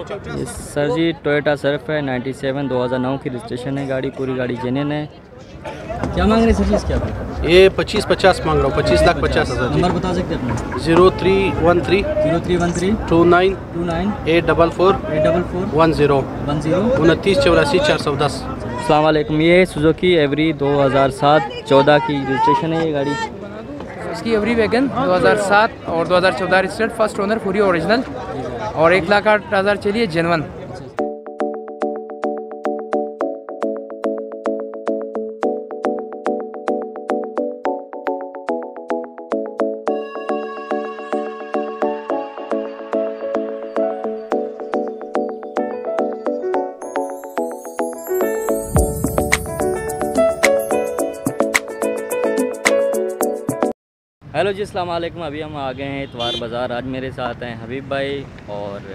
ये सर जी Toyota Surf है 97 2009 की रजिस्ट्रेशन है गाड़ी पूरी गाड़ी जेन्यन है। क्या मांग रहे हैं सर जी इसके ये पच्चीस पचास मांग रहा हूँ पच्चीस लाख पचास हज़ार नंबर बता सकते हैं अपना? Zero three one three. Zero three one three. Two nine. Two nine. Eight double four. Eight double four. One zero. One zero. उनतीस चौरासी चार सौ दस। अलैक्म ये सुजुकी एवरी 2007 14 की रजिस्ट्रेशन है ये गाड़ी। इसकी एवरी वैगन 2007 और 2014 रजिस्टर्ड फ़र्स्ट ओनर पूरी ओरिजिनल और एक लाख आठ हज़ार चलिए जनवन हेलो जी अस्सलाम वालेकुम अभी हम आ गए हैं इतवार बाज़ार। आज मेरे साथ हैं हबीब भाई और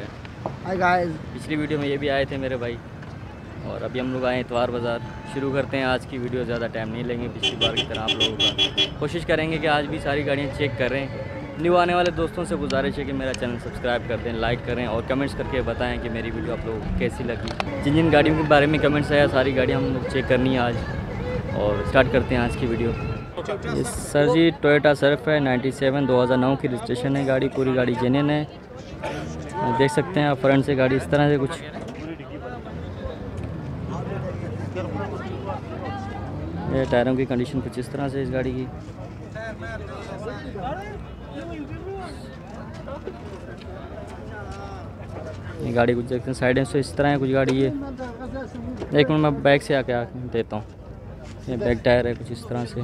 हाय गाइस पिछली वीडियो में ये भी आए थे मेरे भाई। और अभी हम लोग आए हैं इतवार बाज़ार। शुरू करते हैं आज की वीडियो ज़्यादा टाइम नहीं लेंगे। पिछली बार की तरह आप लोगों का कोशिश करेंगे कि आज भी सारी गाड़ियाँ चेक करें। न्यू आने वाले दोस्तों से गुजारिश है कि मेरा चैनल सब्सक्राइब कर दें लाइक करें और कमेंट्स करके बताएँ कि मेरी वीडियो आप लोगों को कैसी लगी। जिन जिन गाड़ियों के बारे में कमेंट्स आया सारी गाड़ियाँ हम लोग चेक करनी है आज। और स्टार्ट करते हैं आज की वीडियो। ये सर जी टोयोटा सर्फ है 97 2009 की रजिस्ट्रेशन है गाड़ी, पूरी गाड़ी जेन्यन है। देख सकते हैं, आप फ्रंट से गाड़ी इस तरह से कुछ। ये टायरों की कंडीशन कुछ इस तरह से इस गाड़ी की। ये गाड़ी कुछ देखते हैं साइडें से इस तरह है कुछ गाड़ी ये। एक मिनट, मैं बैक से आके आ देता हूँ। ये बैक टायर है कुछ इस तरह से।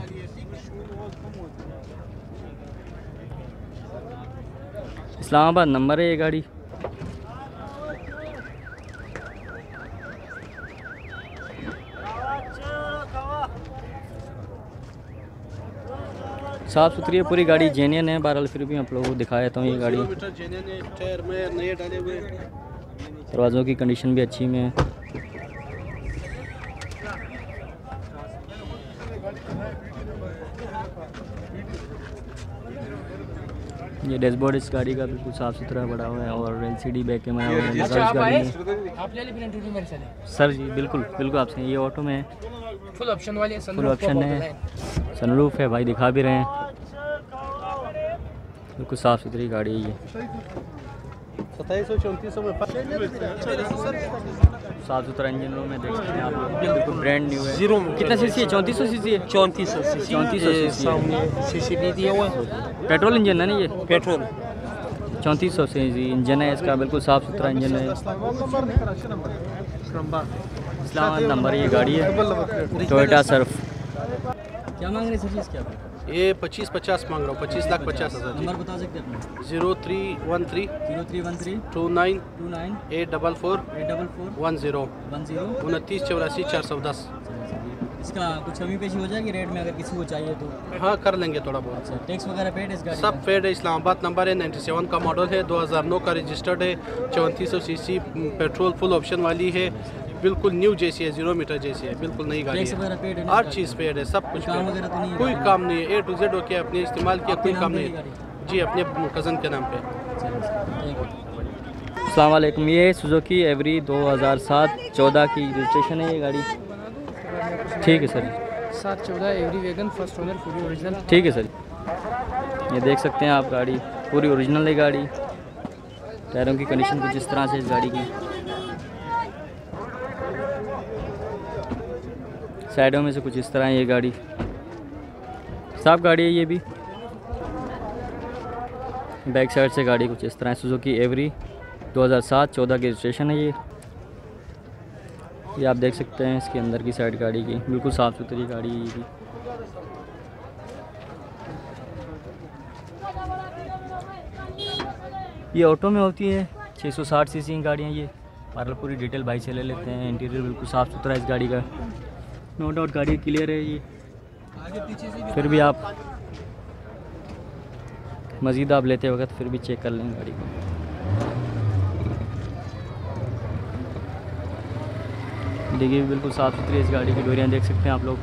इस्लामाबाद नंबर है ये गाड़ी। साफ़ सुथरी है पूरी गाड़ी जेनियन है। बहरहाल फिर भी आप लोगों को दिखा देता हूँ ये गाड़ी दरवाज़ों की कंडीशन भी अच्छी में है। ये डैशबोर्ड इस गाड़ी का बिल्कुल साफ़ सुथरा बड़ा हुआ है और L C D back camera है। सर जी बिल्कुल बिल्कुल आपसे ये ऑटो में है। फुल ऑप्शन वाली है फुल ऑप्शन है। सनरूफ है। भाई दिखा भी रहे हैं। बिल्कुल साफ़ सुथरी गाड़ी है ये। सताईस सौ चौंतीस सौ में साफ़ सुथरा इंजन रूम है देख सकते हैं आप लोग। बिल्कुल ब्रांड न्यू है। ज़ीरो कितना सी सी है? चौंतीस सौ सी सी है? चौंतीस सौ सी चौंतीस सौ सीसी सी सी डी दिया हुआ है। पेट्रोल इंजन है ना ये? पेट्रोल। चौंतीस सौ सी इंजन है इसका बिल्कुल साफ़ सुथरा इंजन है इस्लामाबाद नंबर ये गाड़ी है। टोयोटा सर्फ क्या मांग रहे हैं सर इसके आप? ये पच्चीस पचास मांग रहा हूँ पच्चीस लाख पचास हज़ार नंबर बता सकते हैं zero three one three. Zero three one three. Two nine. Two nine. Eight double four. Eight double four. One zero. One zero. उनतीस चौरासी चार सौ दस। इसका कुछ कमी पेशी हो जाएगी रेट में अगर किसी को चाहिए तो? हाँ कर लेंगे थोड़ा बहुत। अच्छा टैक्स वगैरह पेड है सब पेड है इस्लामाबाद नंबर है 97 का मॉडल है 2009 का रजिस्टर्ड है चौंतीस सौ C C petrol full option वाली है बिल्कुल न्यू जैसी है ज़ीरो मीटर जैसी है बिल्कुल नई गाड़ी है। हर चीज़ पेड है सब कुछ काम paid है। वगैरह तो नहीं है कोई काम नहीं है ए टू जेड होके अपने इस्तेमाल किया कोई काम नहीं जी अपने कज़न के नाम पे। अस्सलाम ये सुजुकी एवरी 2007 14 की रजिस्ट्रेशन है ये गाड़ी। ठीक है सर। सात चौदह एवरी वैगन फ़र्स्ट ओनर पूरी ओरिजिनल ठीक है सर। ये देख सकते हैं आप गाड़ी पूरी ओरिजिनल है गाड़ी। टायरों की कंडीशन कुछ इस तरह से इस गाड़ी की। साइडों में से कुछ इस तरह है ये गाड़ी। साफ़ गाड़ी है ये भी। बैक साइड से गाड़ी कुछ इस तरह है। सुजुकी एवरी 2007 14 की रजिस्ट्रेशन है ये। ये आप देख सकते हैं इसके अंदर की साइड गाड़ी की। बिल्कुल साफ़ सुथरी गाड़ी है ये भी। ये ऑटो में होती है। 660 सीसी की गाड़ियाँ ये। पार्लर पूरी डिटेल भाई से ले लेते हैं। इंटीरियर बिल्कुल साफ़ सुथरा है इस गाड़ी का। नो डाउट गाड़ी क्लियर है ये। फिर भी आप मज़ीद आप लेते वक्त फिर भी चेक कर लें गाड़ी को। देखिए, बिल्कुल साफ़ सुथरी इस गाड़ी की डोरियाँ, देख सकते हैं आप लोग।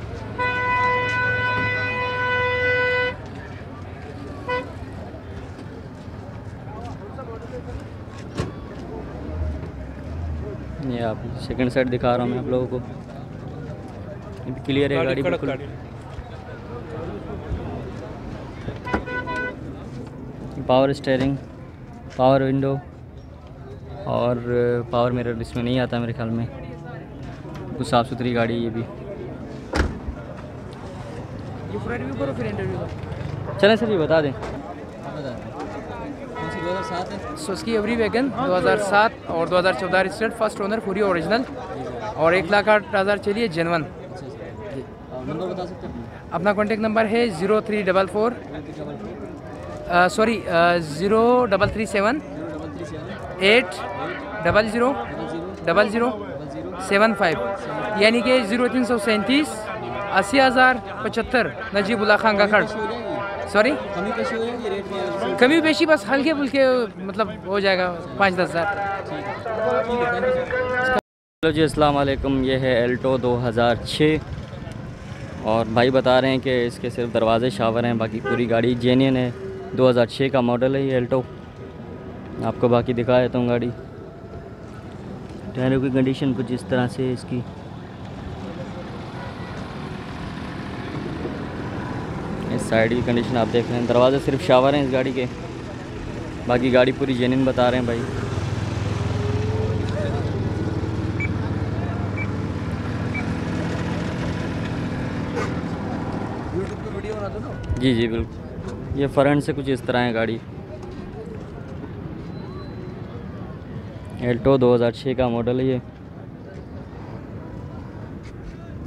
ये आप सेकंड साइड दिखा रहा हूँ मैं आप लोगों को। क्लियर है गाड़ी बिल्कुल। पावर स्टेयरिंग पावर विंडो और पावर मिरर इसमें नहीं आता मेरे ख्याल में। कुछ साफ़ सुथरी गाड़ी ये भी। ये पूरा रिव्यू करो फिर इंटरव्यू चलें सर ये बता दें। सो इसकी एवरी वैगन 2007 और 2014 रजिस्टर्ड फ़र्स्ट ओनर पूरी ओरिजिनल और एक लाख आठ हज़ार चलिए जेनवन सकते अपना कॉन्टेक्ट नंबर है zero three double four sorry zero double three seven eight double zero double zero seven five यानी कि ज़ीरो तीन सौ सैंतीस अस्सी हज़ार पचहत्तर, नजीबुल्ला खान का खड़ सॉरी कमी पेशी बस हल्के फुल्के मतलब हो जाएगा पाँच दस हज़ार। हेलो जी, अस्सलाम वालेकुम, ये है एल्टो 2006 और भाई बता रहे हैं कि इसके सिर्फ़ दरवाजे शावर हैं, बाकी पूरी गाड़ी जेन्यन है। 2006 का मॉडल है ये एल्टो आपको बाकी दिखा देता हूँ गाड़ी। टायरों की कंडीशन कुछ इस तरह से इसकी। इस साइड की कंडीशन आप देख रहे हैं। दरवाजे सिर्फ़ शावर हैं इस गाड़ी के। बाकी गाड़ी पूरी जेन्यन बता रहे हैं भाई। जी जी, बिल्कुल। ये फ्रंट से कुछ इस तरह है गाड़ी। एल्टो 2006 का मॉडल है ये।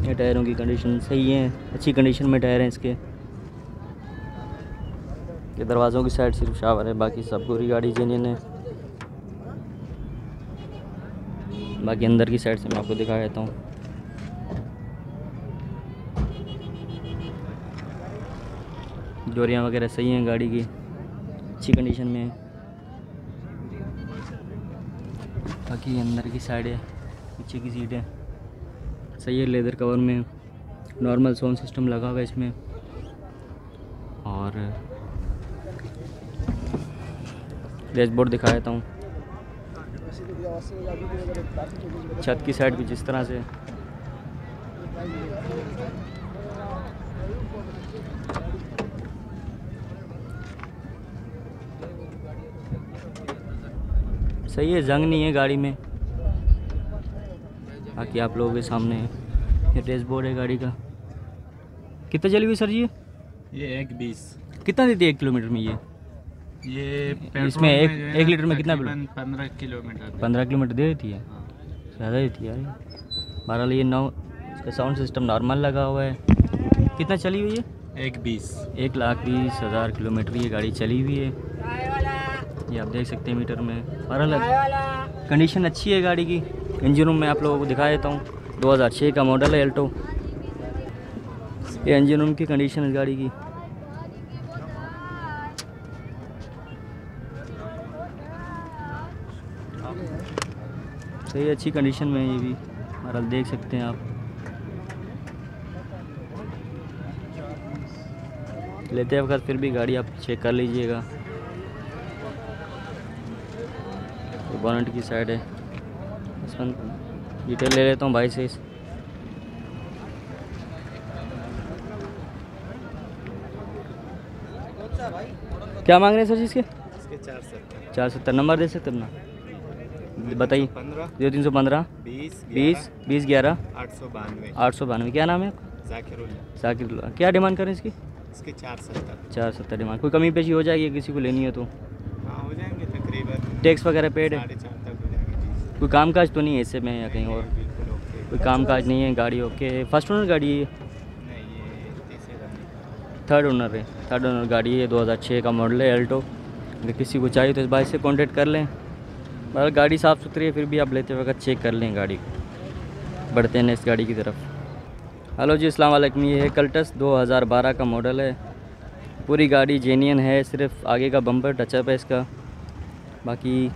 ये टायरों की कंडीशन सही है, अच्छी कंडीशन में टायर हैं इसके। ये दरवाज़ों की साइड सिर्फ़ शावर है, बाकी सब पूरी गाड़ी जेन्यन है। बाकी अंदर की साइड से मैं आपको दिखा देता हूँ। जोरियाँ वगैरह सही हैं गाड़ी की, अच्छी कंडीशन में। है बाकी अंदर की साइड है, पीछे की सीट है। सही है लेदर कवर में नॉर्मल साउंड सिस्टम लगा हुआ है इसमें। और डैशबोर्ड दिखा देता हूँ। छत की साइड भी जिस तरह से। सही है जंग नहीं है गाड़ी में। बाकी आप लोगों के सामने है। ये डैशबोर्ड है गाड़ी का। कितना चली हुई सर जी ये? एक बीस। कितना देती है एक किलोमीटर में ये? ये इसमें एक- एक लीटर में कितना पंद्रह किलोमीटर पंद्रह किलोमीटर दे देती है? हाँ। ज़्यादा देती है यार। बहरहाल ये नौ इसका साउंड सिस्टम नॉर्मल लगा हुआ है। कितना चली हुई है? एक बीस। एक लाख बीस हज़ार किलोमीटर ये गाड़ी चली हुई है। ये आप देख सकते हैं मीटर में बहरहाल कंडीशन अच्छी है गाड़ी की। इंजन रूम में आप लोगों को दिखा देता हूँ। 2006 का मॉडल है एल्टो ये इंजन रूम की कंडीशन है गाड़ी की। सही अच्छी कंडीशन में है ये भी। बहरहाल देख सकते हैं आप। लेते वक्त फिर भी गाड़ी आप चेक कर लीजिएगा। बोनट की साइड है। इसमें डिटेल ले लेता हूँ भाई से इस। क्या मांग रहे हैं सर जी इसके? चार सौ चार सत्तर नंबर दे सकते अपना? बताइए। पंद्रह। ज़ीरो तीन सौ पंद्रह। बीस बीस बीस ग्यारह। आठ सौ बानवे। आठ सौ बानवे। क्या नाम है आपका? साकिर क्या डिमांड करें इसकी? इसके चार सत्तर। चार सत्तर डिमांड। कोई कमी पेशी हो जाएगी किसी को लेनी है तो हाँ हो जाएँगे तकरीबन टैक्स वगैरह पेड है? कोई काम काज तो नहीं है इससे में या कहीं और? कोई काम काज नहीं है गाड़ी ओके फ़र्स्ट ओनर गाड़ी है थर्ड ओनर है। थर्ड ओनर गाड़ी है 2006 का मॉडल है एल्टो अगर किसी को चाहिए तो इस भाई से कॉन्टेक्ट कर लें। बस गाड़ी साफ़ सुथरी है फिर भी आप लेते वक्त चेक कर लें गाड़ी को। बढ़ते हैं इस गाड़ी की तरफ़। हेलो जी अस्सलाम वालेकुम। ये है कल्टस 2012 का मॉडल है। पूरी गाड़ी जेनियन है सिर्फ़ आगे का बम्पर टचअप है इसका। बाकी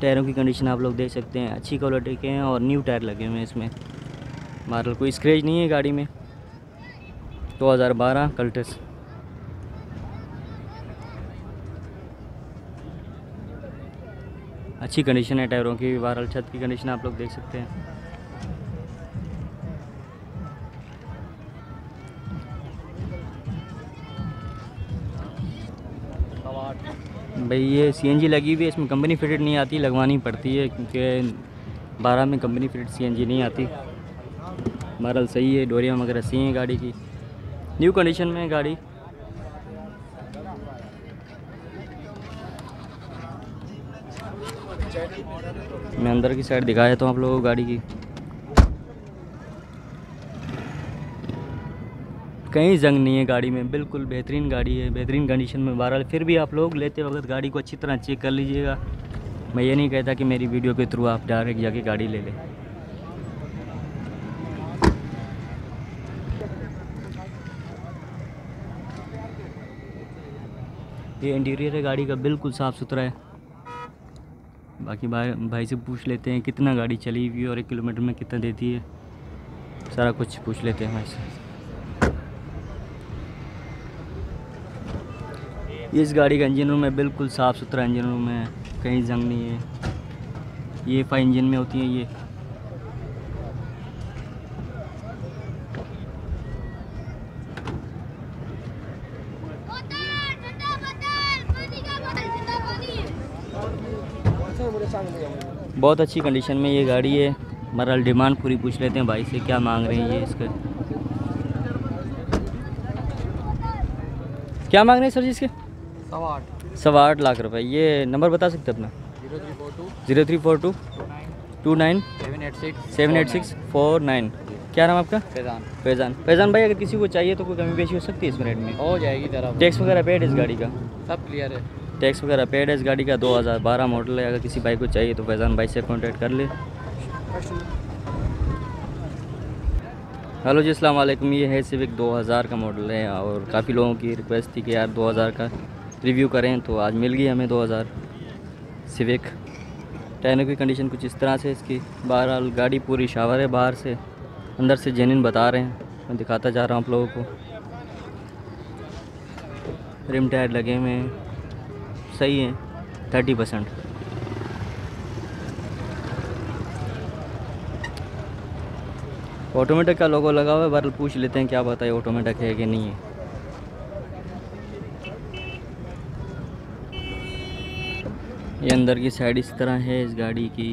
टायरों की कंडीशन आप लोग देख सकते हैं, अच्छी क्वालिटी के हैं और न्यू टायर लगे हुए हैं इसमें। मारल कोई स्क्रेच नहीं है गाड़ी में। 2012 कल्टस अच्छी कंडीशन है टायरों की बहरहाल छत की कंडीशन आप लोग देख सकते हैं। भाई, ये सीएनजी लगी हुई है, इसमें कंपनी फिटेड नहीं आती, लगवानी पड़ती है, क्योंकि बारह में कंपनी फिटेड सीएनजी नहीं आती। बहरहाल सही है, डोरियाँ वगैरह सही हैं गाड़ी की। न्यू कंडीशन में है गाड़ी। मैं अंदर की साइड दिखाया तो आप लोगों को गाड़ी की। कहीं जंग नहीं है गाड़ी में, बिल्कुल बेहतरीन गाड़ी है, बेहतरीन कंडीशन में बहरहाल। फिर भी आप लोग लेते वक्त गाड़ी को अच्छी तरह चेक कर लीजिएगा। मैं ये नहीं कहता कि मेरी वीडियो के थ्रू आप डायरेक्ट जाके गाड़ी ले लें। ये इंटीरियर है, गाड़ी का बिल्कुल साफ़ सुथरा है। बाकी भाई भाई से पूछ लेते हैं कितना गाड़ी चली हुई है और एक किलोमीटर में कितना देती है। सारा कुछ पूछ लेते हैं भाई से। ये इस गाड़ी का इंजन रूम है, बिल्कुल साफ़ सुथरा इंजन रूम है, कहीं जंग नहीं है। ये फाइव इंजन में होती हैं, ये। बहुत अच्छी कंडीशन में ये गाड़ी है। बहरहाल डिमांड पूरी पूछ लेते हैं भाई से, क्या मांग रहे हैं ये इसका। क्या मांग रहे हैं सर जी इसके? सवा आठ लाख रुपए। ये नंबर बता सकते हैं अपना? Zero three four two. Zero two. Nine. Seven eight six. Seven eight six four nine. क्या नाम आपका? फैजान। फैज़ान। फैज़ान भाई अगर किसी को चाहिए तो कोई कमी पेशी हो सकती है इस रेट में? हो जाएगी तरफ़ टैक्स वगैरह पेड इस गाड़ी का? सब क्लियर है। टैक्स वगैरह पेड है इस गाड़ी का 2012 मॉडल है। अगर किसी भाई को चाहिए तो फैज़ान भाई से कांटेक्ट कर ले। हेलो जी अस्सलाम वालेकुम। ये है सिविक 2000 का मॉडल है और काफ़ी लोगों की रिक्वेस्ट थी कि यार 2000 का रिव्यू करें तो आज मिल गई हमें 2000 सिविक टायरों की कंडीशन कुछ इस तरह से, इसकी बहरहाल गाड़ी पूरी शावर है बाहर से, अंदर से जेनिन बता रहे हैं। मैं दिखाता जा रहा हूँ आप लोगों को। रिम टायर लगे हुए हैं, सही है थर्टी परसेंट ऑटोमेटिक का लोगो लगा हुआ है, बहरहाल पूछ लेते हैं क्या है ऑटोमेटिक है कि नहीं है। ये अंदर की साइड इस तरह है इस गाड़ी की।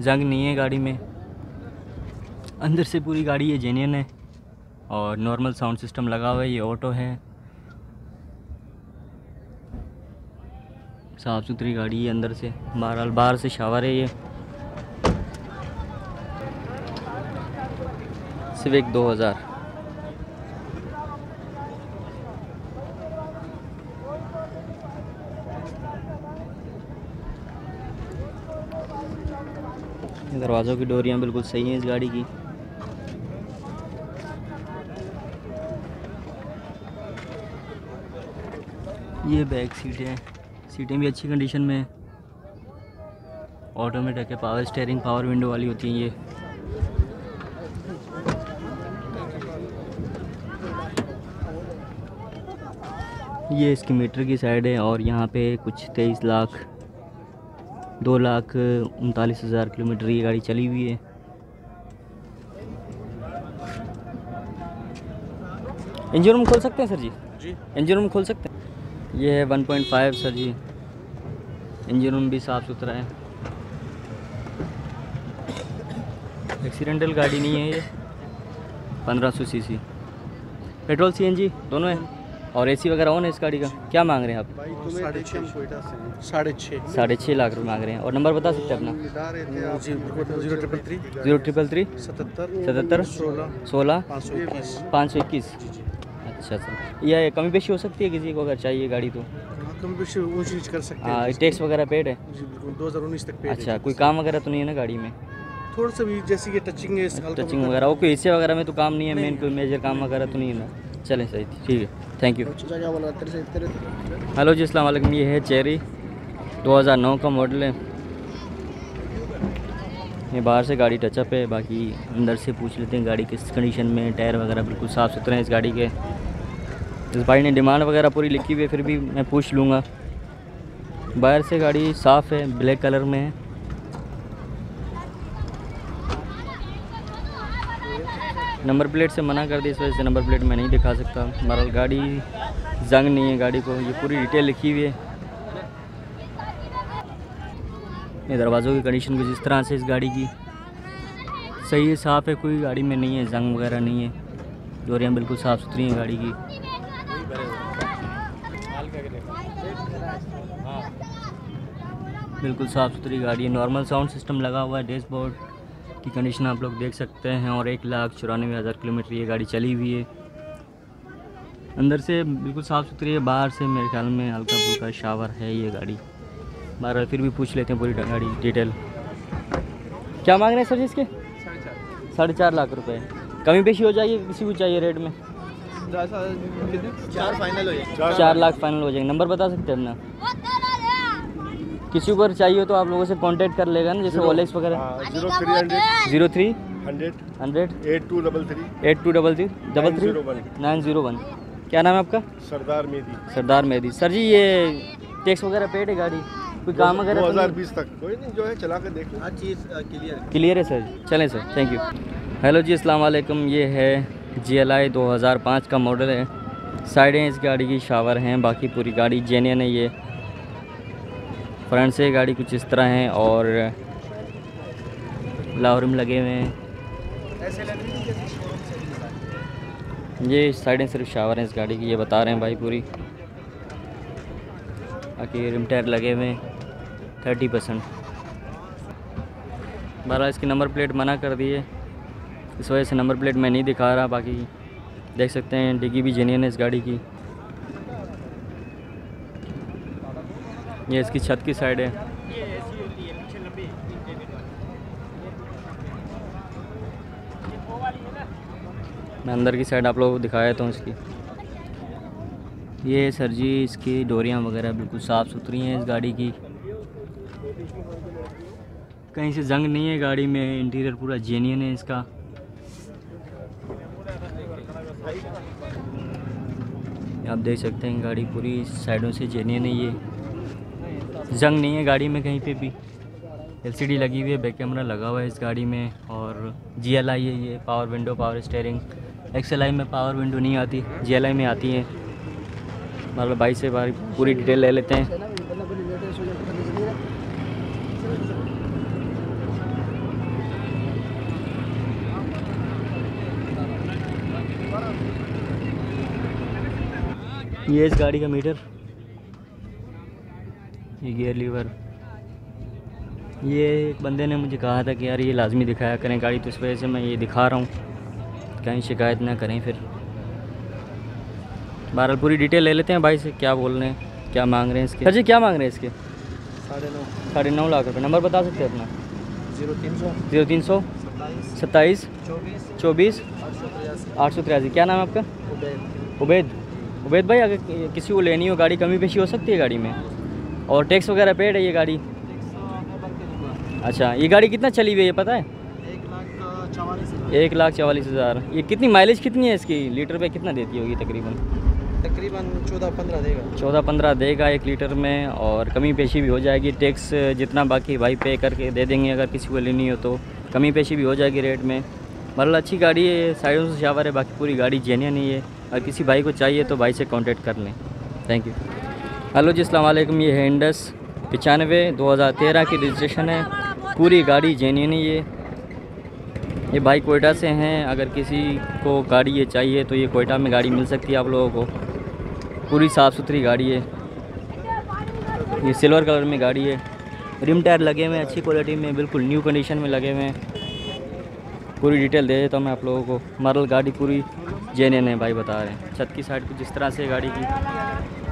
जंग नहीं है गाड़ी में। अंदर से पूरी गाड़ी ये जेन्यन है और नॉर्मल साउंड सिस्टम लगा हुआ है, ये ऑटो है। साफ़ सुथरी गाड़ी है अंदर से। बहरहाल बाहर से शावर है ये। सिविक 2000 दरवाज़ों की डोरियाँ बिल्कुल सही हैं इस गाड़ी की। ये बैक सीट सीटें भी अच्छी कंडीशन में हैं। ऑटोमेटिक है पावर स्टेयरिंग पावर विंडो वाली होती हैं ये। ये इसकी मीटर की साइड है और यहाँ पे कुछ तेईस लाख दो लाख उनतालीस हज़ार किलोमीटर ये गाड़ी चली हुई है। इंजन रूम खोल सकते हैं सर जी? जी। इंजन रूम खोल सकते हैं? ये है 1.5 सर जी। इंजन रूम भी साफ़ सुथरा है। एक्सीडेंटल गाड़ी नहीं है ये। 1500 सीसी पेट्रोल सीएनजी दोनों है? और एसी वगैरह ऑन है इस गाड़ी का? क्या मांग रहे हैं आप? साढ़े छः साढ़े छः लाख रुपये मांग रहे हैं। और नंबर बता सकते हैं अपना? Zero triple three. Zero triple three? सतहत्तर। सतहत्तर? सोलह। सोलह? पाँच सौ इक्कीस। अच्छा सर यह कमी पेशी हो सकती है किसी को अगर चाहिए गाड़ी तो? कम कर सकते हाँ। हैं टैक्स वगैरह पेड है? दो हज़ार उन्नीस तक अच्छा कोई काम वगैरह तो नहीं है ना गाड़ी में? थोड़ा सा भी जैसे कि टचिंग है टचिंग वगैरह। वो कोई हिस्से वगैरह में तो काम नहीं है मेन कोई मेजर काम वगैरह तो नहीं है ना? चलें सही ठीक है। थैंक यू हेलो जी अस्सलाम ये है चेरी। 2009 का मॉडल है। ये बाहर से गाड़ी टचअप है। बाकी अंदर से पूछ लेते हैं गाड़ी किस कंडीशन में टायर वगैरह बिल्कुल साफ़ सुथरे हैं इस गाड़ी के। इस भाई ने डिमांड वगैरह पूरी लिखी हुई है फिर भी मैं पूछ लूँगा। बाहर से गाड़ी साफ़ है ब्लैक कलर में है। नंबर प्लेट से मना कर दी इस वजह से नंबर प्लेट मैं नहीं दिखा सकता। बहरहाल, गाड़ी जंग नहीं है, गाड़ी को ये पूरी डिटेल लिखी हुई है। ये दरवाज़ों की कंडीशन कुछ इस तरह से इस गाड़ी की। सही है, साफ़ है, कोई गाड़ी में नहीं है, जंग वगैरह नहीं है। डोरियाँ बिल्कुल साफ़ सुथरी हैं गाड़ी की। बिल्कुल साफ़ सुथरी गाड़ी है नॉर्मल साउंड सिस्टम लगा हुआ है डैशबोर्ड की कंडीशन आप लोग देख सकते हैं और एक लाख चौरानवे हज़ार किलोमीटर ये गाड़ी चली हुई है। अंदर से बिल्कुल साफ़ सुथरी है बाहर से मेरे ख्याल में हल्का फुल्का शावर है ये गाड़ी। बाहर फिर भी पूछ लेते हैं पूरी गाड़ी डिटेल क्या मांग रहे हैं सर जी इसके? साढ़े चार लाख रुपए। कमी पेशी हो जाएगी किसी को चाहिए रेट में? चार फाइनल हो जाए चार लाख फाइनल हो जाएँगे। नंबर बता सकते हैं अपना? किसी अगर चाहिए तो आप लोगों से कांटेक्ट कर लेगा ना जैसे ओलेक्स वगैरह। Zero three hundred zero three hundred hundred eight two double three eight two double three double three nine zero one क्या नाम है आपका? सरदार मेदी सरदार मेहदी। सर जी ये टैक्स वगैरह पेड है गाड़ी? कोई काम वगैरह दो हज़ार तो बीस तक। कोई नहीं जो है चला कर देख लो। हर चीज़ क्लियर क्लियर है। सर चलें सर थैंक यू हेलो जी अस्सलाम वालेकुम ये है जी एल आई दो हज़ार पाँच का मॉडल है। साइडें इस गाड़ी की शावर हैं बाकी पूरी गाड़ी जेन्यन है ये। फ्रंट से गाड़ी कुछ इस तरह है और लाहौर में लगे हुए हैं। ये साइडें सिर्फ़ शावर हैं इस गाड़ी की, ये बता रहे हैं भाई पूरी। बाकी रिम टायर लगे हुए हैं, थर्टी परसेंट। बहरहाल इसकी नंबर प्लेट मना कर दी है। इस वजह से नंबर प्लेट मैं नहीं दिखा रहा, बाकी देख सकते हैं, डिग्गी भी जेनियन है इस गाड़ी की। ये इसकी छत की साइड है। मैं अंदर की साइड आप लोगों को दिखाया था इसकी। ये सर जी इसकी डोरियाँ वगैरह बिल्कुल साफ़ सुथरी हैं इस गाड़ी की। कहीं से जंग नहीं है गाड़ी में, इंटीरियर पूरा जेन्यन है इसका। आप देख सकते हैं गाड़ी पूरी साइडों से जेन्यन है ये। जंग नहीं है गाड़ी में कहीं पे भी। एलसीडी लगी हुई है बैक कैमरा लगा हुआ है इस गाड़ी में और जीएलआई है ये power window power steering XLI में पावर विंडो नहीं आती जीएलआई में आती है। मतलब भाई से बारी पूरी डिटेल ले लेते हैं। ये इस गाड़ी का मीटर ये गियर लीवर ये एक बंदे ने मुझे कहा था कि यार ये लाजमी दिखाया करें गाड़ी तो इस वजह से मैं ये दिखा रहा हूँ। कहीं शिकायत ना करें फिर। बहरहाल पूरी डिटेल ले लेते हैं भाई से क्या बोल रहे हैं क्या मांग रहे हैं इसके। जी क्या मांग रहे हैं इसके? साढ़े नौ। साढ़े नौ लाख रुपये नंबर बता सकते हैं अपना? ज़ीरो तीन सौ। ज़ीरो तीन सौ? सत्ताईस? चौबीस। चौबीस? आठ सौ तिरासी। आठ सौ तिरासी। क्या नाम है आपका? उबैद। उबैद। उबैद भाई अगर किसी को लेनी हो गाड़ी कमी पेशी हो सकती है गाड़ी में? और टैक्स वगैरह पेड है ये गाड़ी? अच्छा ये गाड़ी कितना चली हुई है पता है? एक लाख चवालीस एक लाख चवालीस हज़ार। ये कितनी माइलेज कितनी है इसकी? लीटर पे कितना देती होगी तकरीबन? तकरीबन चौदह पंद्रह देगा। चौदह पंद्रह देगा एक लीटर में और कमी पेशी भी हो जाएगी। टैक्स जितना बाकी भाई पे करके दे देंगे अगर किसी को लेनी हो तो। कमी पेशी भी हो जाएगी रेट में। मतलब अच्छी गाड़ी है साइडों से शावर है बाकी पूरी गाड़ी जेन्यन ही है। अगर किसी भाई को चाहिए तो भाई से कॉन्टेक्ट कर लें। थैंक यू हेलो जी वालेकुम ये है इंडस पचानवे, दो हज़ार तेरह की रजिस्ट्रेशन है। पूरी गाड़ी जेन्यन ही है ये भाई कोयटा से हैं। अगर किसी को गाड़ी ये चाहिए तो ये कोयटा में गाड़ी मिल सकती है आप लोगों को। पूरी साफ़ सुथरी गाड़ी है। ये सिल्वर कलर में गाड़ी है। रिम टायर लगे हुए हैं, अच्छी क्वालिटी में, बिल्कुल न्यू कंडीशन में लगे हुए हैं। पूरी डिटेल दे देता हूँ मैं आप लोगों को। मॉडल गाड़ी पूरी जेन्यन है, भाई बता रहे हैं। छत की साइड कुछ जिस तरह से गाड़ी की।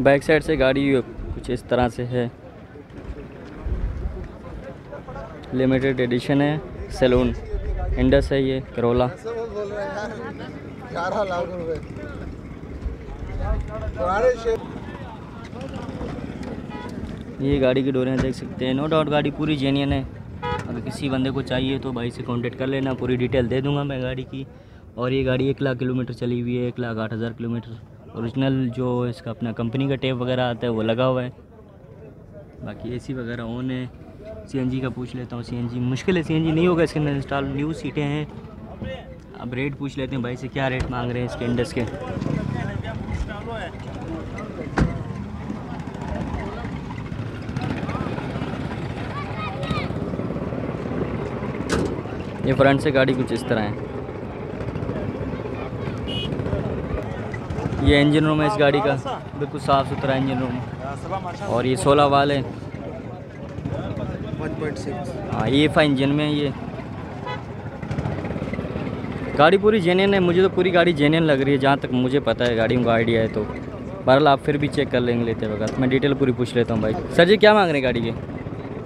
बैक साइड से गाड़ी कुछ इस तरह से है। लिमिटेड एडिशन है सैलून इंडस है ये करोला ये गाड़ी की डोरियाँ देख सकते हैं। नो डाउट गाड़ी पूरी जेन्यन है। अगर किसी बंदे को चाहिए तो भाई से कांटेक्ट कर लेना। पूरी डिटेल दे दूँगा मैं गाड़ी की। और ये गाड़ी एक लाख किलोमीटर चली हुई है, एक लाख आठ हज़ार किलोमीटर। ओरिजिनल जो इसका अपना कंपनी का टेप वगैरह आता है वो लगा हुआ है। बाकी एसी वगैरह ऑन है। सीएनजी का पूछ लेता हूँ। सीएनजी मुश्किल है। सीएनजी नहीं होगा इसके अंदर इंस्टॉल न्यू सीटें हैं। अब रेट पूछ लेते हैं भाई से क्या रेट मांग रहे हैं इसके इंडस के ये फ्रंट से गाड़ी कुछ इस तरह है। ये इंजन रूम है इस गाड़ी का। बिल्कुल साफ़ सुथरा इंजन रूम और ये सोलह वाल है। हाँ ये फा इंजन में है ये। गाड़ी पूरी जेन्यन है। मुझे तो पूरी गाड़ी जेन्यन लग रही है। जहाँ तक मुझे पता है गाड़ियों का आइडिया है तो। बहरहाल आप फिर भी चेक कर लेंगे लेते वक्त। मैं डिटेल पूरी पूछ लेता हूँ भाई। सर जी क्या मांग रहे हैं गाड़ी के?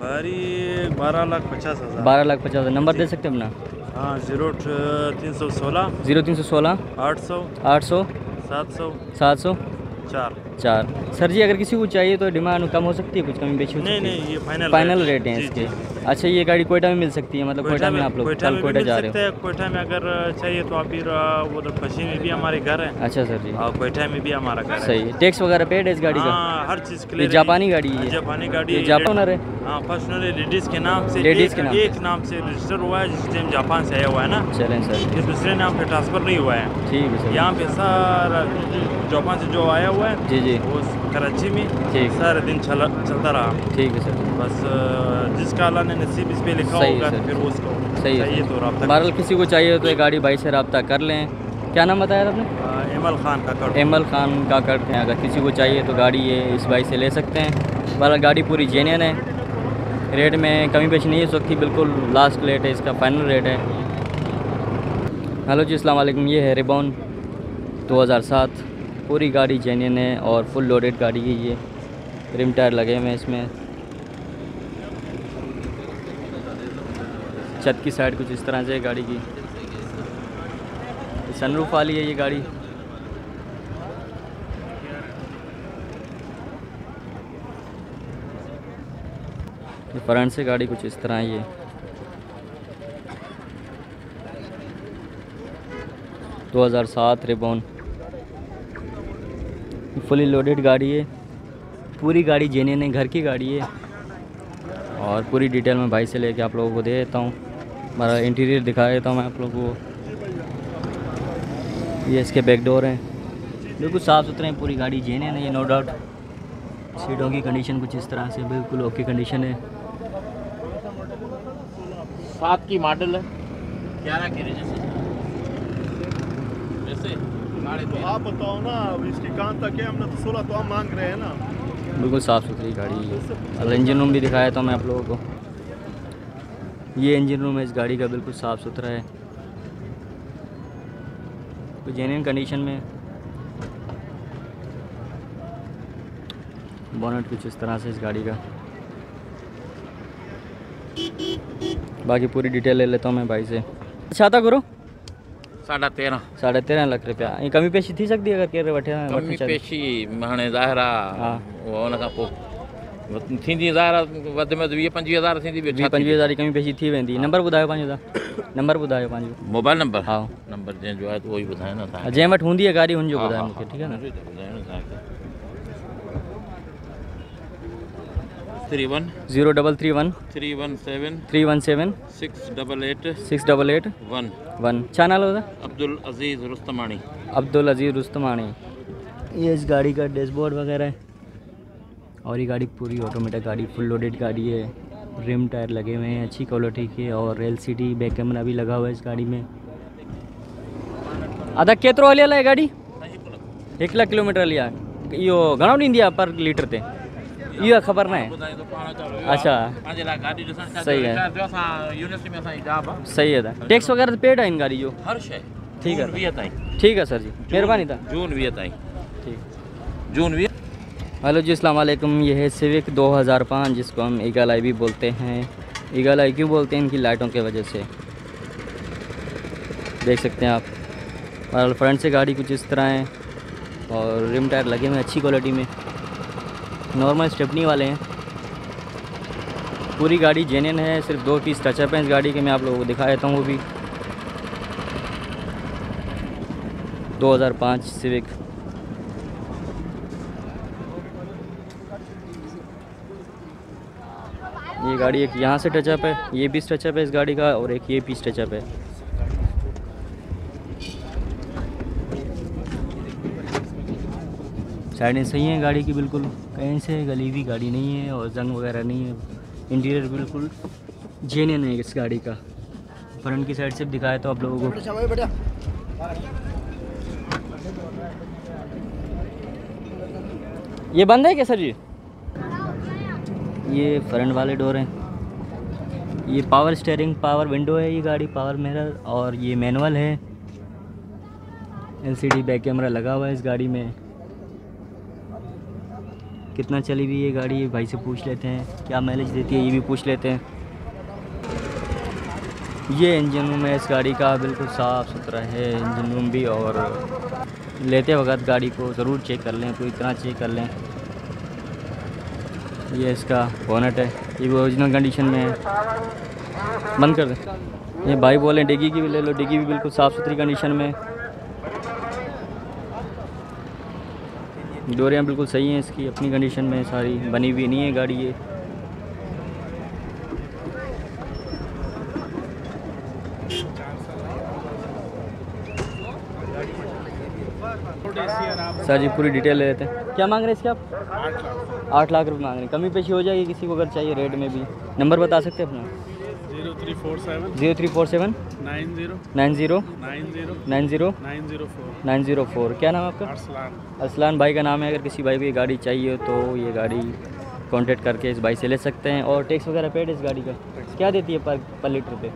भारी बारह लाख पचास हज़ार। बारह लाख पचास हज़ार। नंबर दे सकते हैं अपना? हाँ ज़ीरो तीन सौ सोलह। ज़ीरो तीन सौ सोलह। आठ सौ। आठ सौ। सात सौ। सात सौ? चार। चार। सर जी अगर किसी को चाहिए तो डिमांड कम हो सकती है? कुछ कमी बेची नहीं नहीं ये फाइनल फाइनल रेट हैं। इसके। अच्छा ये गाड़ी कोयटा में मिल सकती है मतलब कोयटा में आप लोग कोयटा कल में कोयटा जा रहे हो। हैं। कोयटा में अगर चाहिए तो आप फिर आ, वो तो पश्चिम में भी हमारे घर है। अच्छा सर जी। और कोयटा में भी हमारा घर सही है। टैक्स वगैरह पेड है इस गाड़ी का? हाँ हर चीज़ के लिए जापानी गाड़ी है। जापानी गाड़ी है, जापान है हाँ फ़र्स्ट ओनर लेडीज़ के नाम से एक, के नाम से। एक नाम से रजिस्टर हुआ है जिस टाइम जापान से आया हुआ है ना? चलें सर। ये दूसरे नाम पे ट्रांसफ़र नहीं हुआ है। ठीक है सर। यहाँ पे सारा जापान से जो आया हुआ है जी जी। वो कराची में ठीक। सारे दिन चलता रहा। ठीक है सर। बस जिसका अल्लाह ने नसीब इस पे लिखा सही होगा तो फिर उसको सही है चाहिए तो रब्ता बहरहाल किसी को चाहिए तो ये गाड़ी भाई से रब्ता कर लें। क्या नाम बताया था आपने इमल खान का एमल खान का करते हैं अगर किसी को चाहिए तो गाड़ी ये इस भाई से ले सकते हैं। बहरहाल गाड़ी पूरी जेन्यन है। रेट में कमी पेशी नहीं है हो सकती बिल्कुल लास्ट रेट है इसका फाइनल रेट है। हेलो जी अस्सलाम वालेकुम। ये है रिबॉन 2007 पूरी गाड़ी जेन्यन है और फुल लोडेड गाड़ी है ये। रिम टायर लगे हुए हैं इसमें। छत की साइड कुछ इस तरह से गाड़ी की। सनरूफ वाली है ये गाड़ी। फ्रंट से गाड़ी कुछ इस तरह है ये। दो हज़ार सात रिबोन। फुली लोडेड गाड़ी है। पूरी गाड़ी जेने घर की गाड़ी है। और पूरी डिटेल में भाई से लेके आप लोगों को दे देता हूँ। हमारा इंटीरियर दिखा देता हूँ मैं आप लोगों को। ये इसके बैक डोर हैं। बिल्कुल साफ़ सुथरे हैं पूरी गाड़ी जेन्यन है ये नो डाउट सीटों की कंडीशन कुछ इस तरह से बिल्कुल ओके कंडीशन है। सात की मॉडल है। ग्यारह की रजिस्ट्रेशन तो आप बताओ ना अब इसकी कहाँ तक है हमने तो सोलह तो हम मांग रहे हैं ना। बिल्कुल साफ़ सुथरी गाड़ी है इंजन रूम भी दिखाया था मैं आप लोगों को। ये इंजन रूम है इस गाड़ी का बिल्कुल साफ़ सुथरा है। तो जेन्यन कंडीशन में बोनट कुछ इस तरह से इस गाड़ी का। बाकी पूरी डिटेल ले लेता हूँ मैं भाई से। अच्छा था करो साढा तेरहं। साढ़े तेरह लाख रुपया। ये कमी पेशी थी सकती है अगर केरु वठे कमी पेशी हाणे ज़ाहिर हा। उहो हुन पोइ थींदी ज़ाहिर आहे वधि में वधि वीह पंजवीह हज़ार थींदी ॿियो वीह पंजवीह हज़ार जी कमी पेशी थी वेंदी। नंबर ॿुधायो पंहिंजो तव्हां नंबर ॿुधायो पंहिंजो। Mobile number? हा। नंबर जंहिंजो आहे त उहो ई ॿुधायो न तव्हांखे। जंहिं वटि हूंदी आहे गाॾी हुनजो ॿुधायो मूंखे ठीकु आहे न? ई ॿुधायो न तव्हांखे। Three one? Zero double three one. Three one seven? Three one seven. Six double eight? Six double eight. One. One. छा नालो था अब्दुल अज़ीज़ रुस्तमाणी। अब्दुल अज़ीज़ रुस्तमानी ये इस गाड़ी का डैशबोर्ड वगैरह है। और ये गाड़ी पूरी ऑटोमेटिक गाड़ी फुल लोडेड गाड़ी है। रिम टायर लगे हुए हैं अच्छी क्वालिटी के और L C D back camera भी लगा हुआ है इस गाड़ी में। अदा केतिरो हलियल आहे गाड़ी? हिकु लख किलोमीटर हली आहे इहो घणो ॾींदी आहे पर लीटर ते? इहो ख़बर न आहे अच्छा। सही आहे। आहे सही है था टैक्स वगैरह पेड है इन गाड़ी जो? हर शइ ठीक है। ठीक है सर जी। मेहरबानी था जून वीह ताईं ठीक। जून वीह हेलो जी अस्सलाम वालेकुम ये है सिविक 2005 जिसको हम ईगल आई भी बोलते हैं। ईगल आई क्यों बोलते हैं? इनकी लाइटों के वजह से। देख सकते हैं आप। और फ्रंट से गाड़ी कुछ इस तरह है और रिम टायर लगे हुए अच्छी क्वालिटी में। नॉर्मल स्टेपनी वाले हैं। पूरी गाड़ी जेन्यन है, सिर्फ़ दो पीस टचअप हैं इस गाड़ी के, मैं आप लोगों को दिखा देता हूँ वो भी। 2005 सिविक गाड़ी एक यहाँ से टचअप है, ये भी टचअप है इस गाड़ी का और एक ये पीस टचअप है। साइडें सही हैं गाड़ी की बिल्कुल, कहीं से गली हुई गाड़ी नहीं है और जंग वगैरह नहीं है इंटीरियर बिल्कुल जेन्यन है इस गाड़ी का। फ्रंट की साइड से दिखाया तो आप लोगों को। ये बंद है क्या सर जी? ये फ्रंट वाले डोर हैं। ये पावर स्टेयरिंग पावर विंडो है ये गाड़ी पावर मिरर और ये मैनुअल है। एलसीडी बैक कैमरा लगा हुआ है इस गाड़ी में। कितना चली हुई ये गाड़ी, ये भाई से पूछ लेते हैं। क्या माइलेज देती है ये भी पूछ लेते हैं। ये इंजन रूम है इस गाड़ी का, बिल्कुल साफ़ सुथरा है इंजन रूम भी और लेते वक्त गाड़ी को ज़रूर चेक कर लें, कोई इतना चेक कर लें। ये इसका बोनट है। ये भी ओरिजिनल कंडीशन में है। बंद कर दें। ये भाई बोले डिगी की भी ले लो। डिगी भी बिल्कुल साफ़ सुथरी कंडीशन में। डोरियाँ बिल्कुल सही हैं इसकी। अपनी कंडीशन में सारी बनी हुई नहीं है गाड़ी ये। सर जी पूरी डिटेल ले लेते हैं। क्या मांग रहे हैं इसके आप? आठ लाख। रुपए मांग रहे हैं। कमी पेशी हो जाएगी किसी को अगर चाहिए रेट में भी। नंबर बता सकते हैं अपना? Zero three four seven. Zero three four seven. Nine zero. Nine zero. Nine zero. Nine zero. Nine zero four. Nine zero four. क्या नाम है आपका? अरसलान। अरसलान भाई का नाम है। अगर किसी भाई को ये गाड़ी चाहिए तो ये गाड़ी कांटेक्ट करके इस भाई से ले सकते हैं। और टैक्स वगैरह पेड है इस गाड़ी का? क्या देती है पर पर लीटर पे?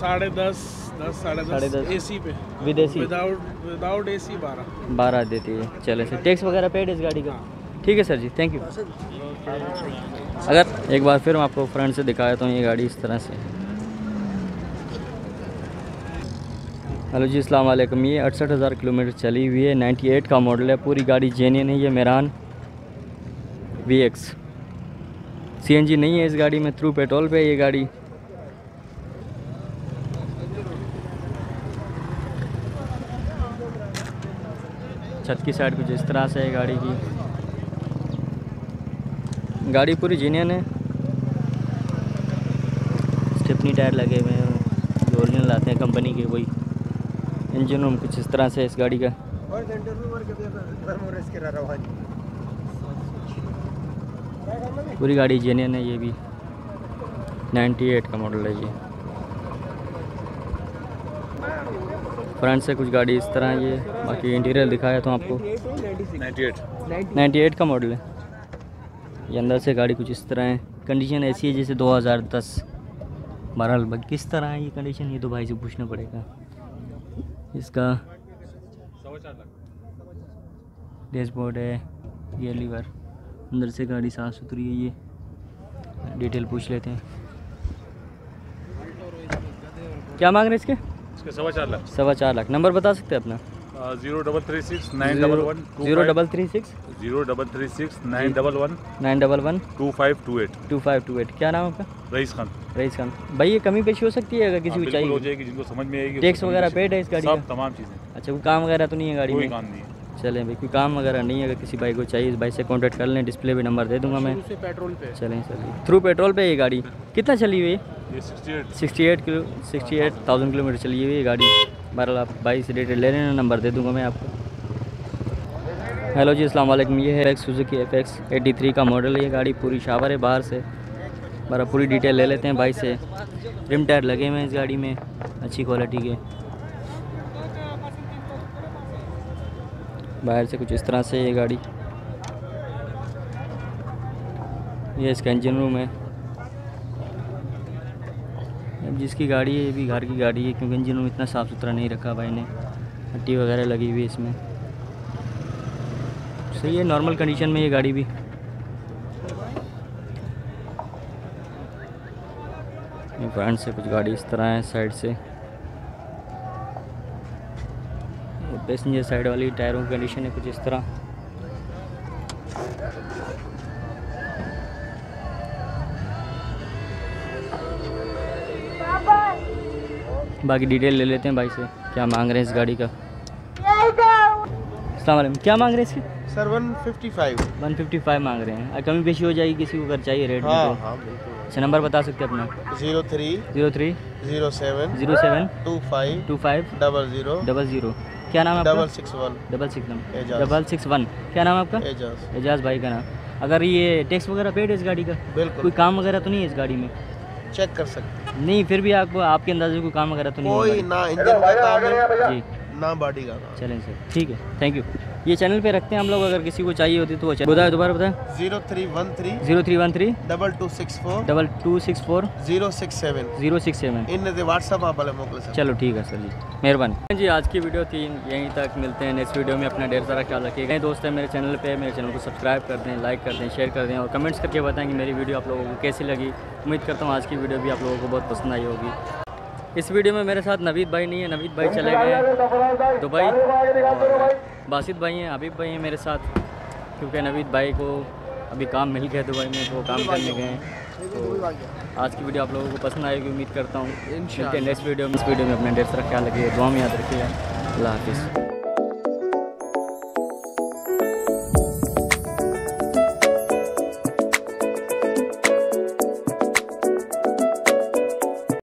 साढ़े दस दस साढ़े साढ़े दस। ए सी पे। विदेशी। विदाउट विदाउट ए सी बारह। बारह देती है चले सर टैक्स वगैरह पेड है इस गाड़ी का? ठीक है सर जी थैंक यू अगर एक बार फिर मैं आपको फ्रंट से दिखाया तो ये गाड़ी इस तरह से। हेलो जी अस्सलाम वालेकुम। ये अड़सठ हज़ार किलोमीटर चली हुई है। 98 का मॉडल है। पूरी गाड़ी जेन्यन है। ये Mehran V X C N G नहीं है इस गाड़ी में। थ्रू पेट्रोल पे है ये गाड़ी। छत की साइड कुछ इस तरह से है गाड़ी की। गाड़ी पूरी जीनियन है। स्टेपनी टायर लगे हुए हैं। जो ओरिजिनल आते हैं कंपनी के वही। इंजन रूम कुछ इस तरह से है इस गाड़ी का। पूरी गाड़ी जेन्यन है ये भी। 98 का मॉडल है ये। फ्रंट से कुछ गाड़ी इस तरह है ये बाकी इंटीरियर दिखाया तो आपको। 98 98 का मॉडल है। ये अंदर से गाड़ी कुछ इस तरह है। कंडीशन ऐसी है जैसे 2010 बहरहाल किस तरह है ये कंडीशन ये तो भाई से पूछना पड़ेगा। इसका डैशबोर्ड है गियर लीवर। अंदर से गाड़ी साफ़ सुथरी है ये। डिटेल पूछ लेते हैं। क्या मांग रहे हैं इसके? सवा चार लाख। सवा चार लाख। नंबर बता सकते हैं अपना? Zero double three six nine double one zero double three six? Zero double three six nine double one nine double one two five two eight. Two five two eight. क्या नाम आपका? रईस खान। रईस खान। भाई ये कमी पेशी हो सकती है अगर किसी हाँ, को बिल्कुल हो चाहिए? जाएगी जिनको समझ में आएगी टैक्स वगैरह पेड है इस गाड़ी का तमाम चीज़ें। अच्छा कोई काम वगैरह तो नहीं है गाड़ी कोई में? काम नहीं है। चलें भाई कोई काम वगैरह नहीं है अगर किसी भाई को चाहिए इस भाई से कांटेक्ट कर लें डिस्प्ले पे नंबर दे दूँगा मैं। पेट्रोल पे। चलें चलिए थ्रू पेट्रोल पे ये गाड़ी। कितना चली हुई है? Sixty eight kilo sixty eight thousand kilometre चली हुई है गाड़ी। बहरहाल आप भाई से ले लेना नंबर दे दूँगा मैं आपको। हेलो जी अस्सलाम वालेकुम ये है X Suzuki F X eighty three का मॉडल है ये गाड़ी। पूरी शावर है बाहर से। बरा पूरी डिटेल ले लेते हैं भाई से। रिम टायर लगे हुए हैं इस गाड़ी में, अच्छी क्वालिटी के। बाहर से कुछ इस तरह से ये गाड़ी। ये इसका इंजन रूम है। जिसकी गाड़ी है, ये भी घर की गाड़ी है, क्योंकि इंजन इतना साफ़ सुथरा नहीं रखा भाई ने। मट्टी वगैरह लगी हुई है इसमें। सही है नॉर्मल कंडीशन में ये गाड़ी भी। फ्रंट से कुछ गाड़ी इस तरह है साइड से। पैसेंजर साइड वाली टायरों की कंडीशन है कुछ इस तरह। बाकी डिटेल ले लेते हैं भाई से। क्या मांग रहे हैं इस गाड़ी का? वालेकुम। क्या मांग रहे हैं इसके? सर 155 155 मांग रहे हैं। कमी पेशी हो जाएगी किसी को अगर चाहिए रेट में हाँ तो। हाँ अच्छा नंबर बता सकते हैं अपना? Zero three zero three zero seven zero seven two five two five double zero double zero. क्या नाम है डबल आपका six one. Double six one. Double six one. क्या नाम है आपका? एजाज। एजाज भाई का नाम। अगर ये टैक्स वगैरह पेड है इस गाड़ी का? बिल्कुल। कोई काम वगैरह तो नहीं है इस गाड़ी में? चेक कर सकते नहीं फिर भी आपको आपके अंदाजे को काम वगैरह तो नहीं कोई ना इंजन का काम है। जी। ना बॉडी का काम। चलें सर ठीक है। थैंक यू ये चैनल पे रखते हैं हम लोग अगर किसी को चाहिए होती तो वो चैनल। बताए दोबारा बताएँ। Zero three one three. Zero three one three. Double two six four. Double two six four. Zero six seven. Zero six seven. इन व्हाट्सअप आप वाले मोकल चलो ठीक है सर जी। मेहरबानी। जी आज की वीडियो थी। यहीं तक मिलते हैं नेक्स्ट वीडियो में। अपना ढेर सारा ख्याल रखिएगा। दोस्त है मेरे चैनल पर मेरे चैनल को सब्सक्राइब कर दें लाइक कर दें शेयर कर दें और कमेंट्स करके बताएँ कि मेरी वीडियो आप लोगों को कैसी लगी। उम्मीद करता हूँ आज की वीडियो भी आप लोगों को बहुत पसंद आई होगी। इस वीडियो में मेरे साथ नवीद भाई नहीं है। नवीद भाई चले गए दुबई। बासित भाई हैं हबीब भाई हैं मेरे साथ। क्योंकि नवीद भाई को अभी काम मिल गया दुबई में तो वो काम करने गए हैं। तो आज की वीडियो आप लोगों को पसंद आएगी उम्मीद करता हूँ। नेक्स्ट वीडियो में। इस वीडियो में अपने डेट्स सारा ख्याल रखिए दुआ में याद रखिएगा अल्लाह हाफिज़।